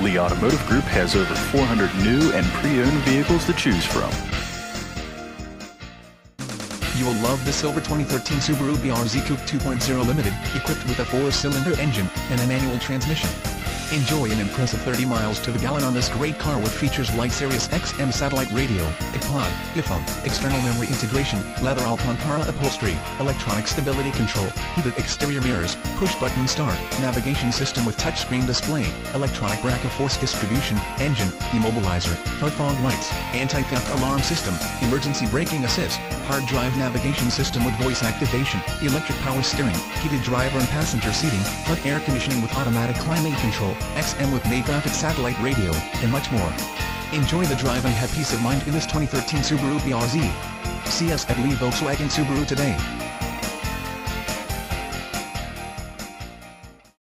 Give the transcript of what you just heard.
Lee Automotive Group has over 400 new and pre-owned vehicles to choose from. You will love the silver 2013 Subaru BRZ Coupe 2.0 Limited, equipped with a four-cylinder engine and a manual transmission. Enjoy an impressive 30 miles to the gallon on this great car with features like Sirius XM satellite radio, iPod, iPhone, external memory integration, leather Alcantara upholstery, electronic stability control, heated exterior mirrors, push-button start, navigation system with touchscreen display, electronic brake force distribution, engine, immobilizer, front fog lights, anti-theft alarm system, emergency braking assist, hard drive navigation system with voice activation, electric power steering, heated driver and passenger seating, front air conditioning with automatic climate control, XM with Graphic satellite radio, and much more. Enjoy the drive and have peace of mind in this 2013 Subaru BRZ. See us at Lee Volkswagen Subaru today.